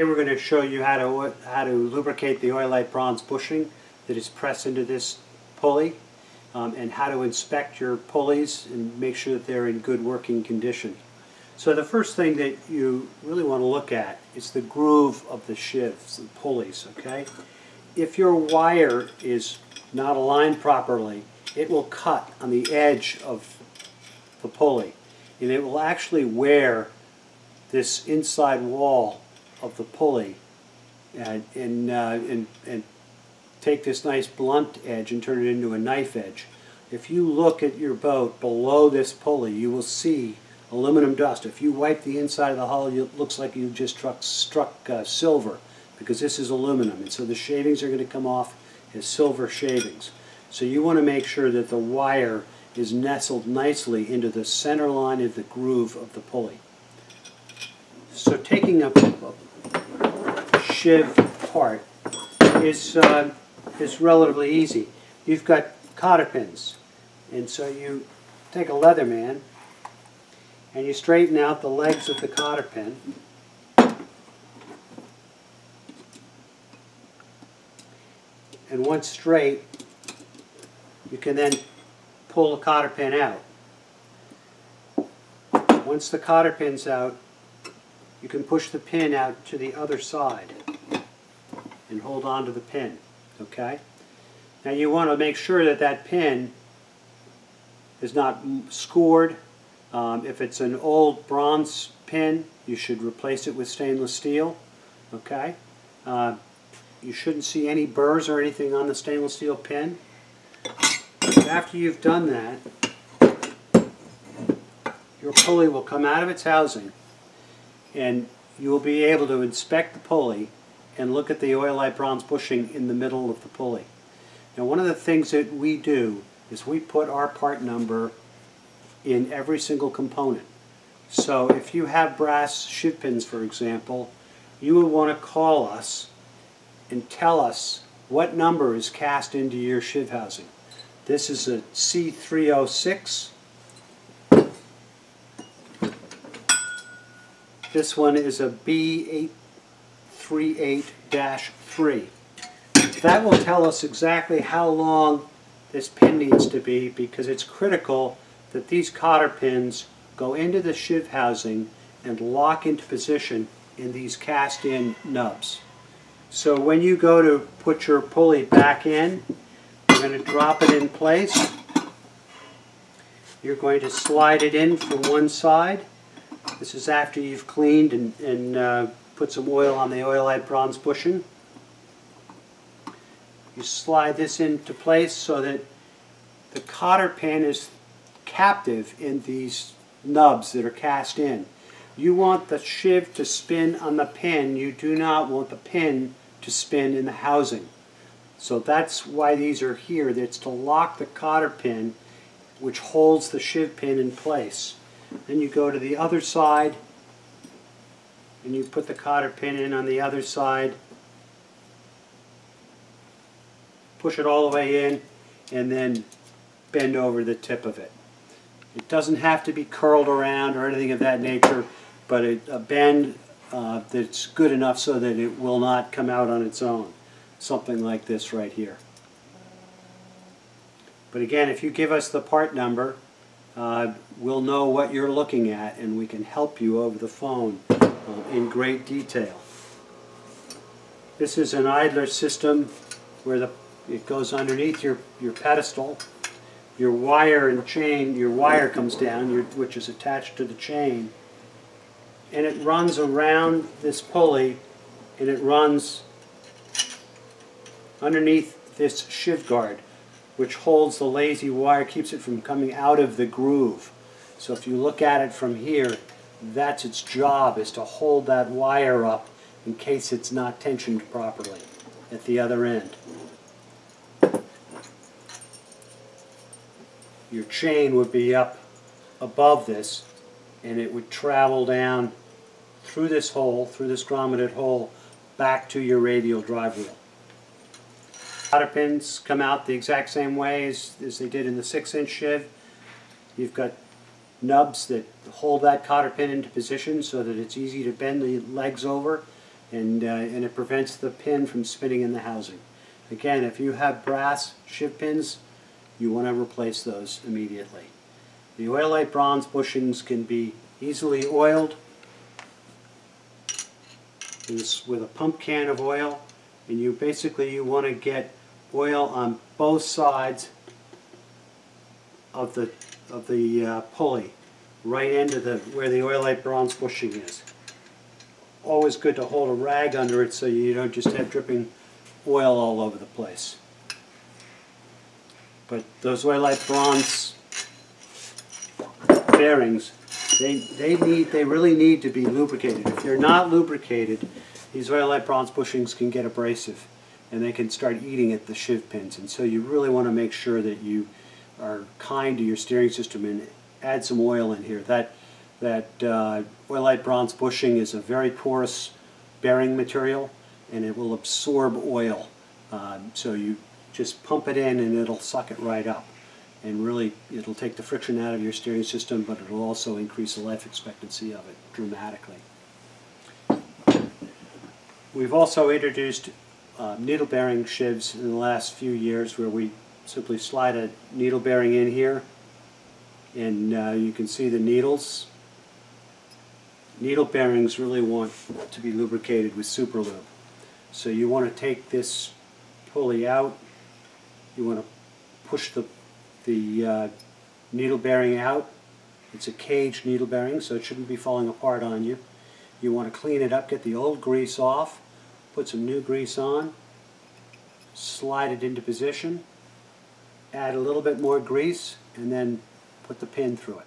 Today we're going to show you how to, how to lubricate the Oilite bronze bushing that is pressed into this pulley um, and how to inspect your pulleys and make sure that they're in good working condition. So the first thing that you really want to look at is the groove of the sheaves, the pulleys, okay? If your wire is not aligned properly, it will cut on the edge of the pulley and it will actually wear this inside wall of the pulley and, and, uh, and, and take this nice blunt edge and turn it into a knife edge. If you look at your boat below this pulley, you will see aluminum dust. If you wipe the inside of the hull, it looks like you just struck, struck uh, silver because this is aluminum. And so the shavings are going to come off as silver shavings. So you want to make sure that the wire is nestled nicely into the center line of the groove of the pulley. So taking a, a sheave part is, uh, is relatively easy. You've got cotter pins, and so you take a Leatherman and you straighten out the legs of the cotter pin. And once straight, you can then pull the cotter pin out. Once the cotter pin's out, you can push the pin out to the other side and hold on to the pin, okay? Now you want to make sure that that pin is not scored. Um, if it's an old bronze pin, you should replace it with stainless steel, okay? Uh, you shouldn't see any burrs or anything on the stainless steel pin. After you've done that, your pulley will come out of its housing and you will be able to inspect the pulley and look at the oilite bronze bushing in the middle of the pulley. Now one of the things that we do is we put our part number in every single component. So if you have brass sheave pins, for example, you would want to call us and tell us what number is cast into your sheave housing. This is a C306 This one is a B838-3. That will tell us exactly how long this pin needs to be because it's critical that these cotter pins go into the sheave housing and lock into position in these cast-in nubs. So when you go to put your pulley back in, you're going to drop it in place. You're going to slide it in from one side this is after you've cleaned and, and uh, put some oil on the oilite bronze bushing. You slide this into place so that the cotter pin is captive in these nubs that are cast in. You want the sheave to spin on the pin. You do not want the pin to spin in the housing. So that's why these are here. It's to lock the cotter pin which holds the sheave pin in place. Then you go to the other side and you put the cotter pin in on the other side. Push it all the way in and then bend over the tip of it. It doesn't have to be curled around or anything of that nature, but it, a bend uh, that's good enough so that it will not come out on its own. Something like this right here. But again, if you give us the part number, uh, we'll know what you're looking at and we can help you over the phone uh, in great detail. This is an idler system where the it goes underneath your, your pedestal. Your wire and chain, your wire comes down, your, which is attached to the chain, and it runs around this pulley and it runs underneath this sheave guard which holds the lazy wire, keeps it from coming out of the groove. So if you look at it from here, that's its job, is to hold that wire up in case it's not tensioned properly at the other end. Your chain would be up above this and it would travel down through this hole, through this grommeted hole, back to your radial drive wheel. Cotter pins come out the exact same way as, as they did in the 6 inch sheave. You've got nubs that hold that cotter pin into position so that it's easy to bend the legs over. and, uh, and it prevents the pin from spinning in the housing. Again, if you have brass sheave pins, you want to replace those immediately. The oilite bronze bushings can be easily oiled with a pump can of oil and you basically you want to get oil on both sides of the of the uh, pulley right into the where the oilite bronze bushing is. Always good to hold a rag under it so you don't just have dripping oil all over the place. But those oilite bronze bearings they, they need, they really need to be lubricated. If they're not lubricated, these oilite bronze bushings can get abrasive and they can start eating at the sheave pins. And so you really want to make sure that you are kind to your steering system and add some oil in here. That, that uh, oilite bronze bushing is a very porous bearing material and it will absorb oil. Um, so you just pump it in and it'll suck it right up and really it'll take the friction out of your steering system but it'll also increase the life expectancy of it dramatically. We've also introduced uh, needle bearing sheaves in the last few years where we simply slide a needle bearing in here and uh, you can see the needles. Needle bearings really want to be lubricated with super lube. So you want to take this pulley out, you want to push the the uh, needle bearing out. It's a cage needle bearing, so it shouldn't be falling apart on you. You want to clean it up, get the old grease off, put some new grease on, slide it into position, add a little bit more grease, and then put the pin through it.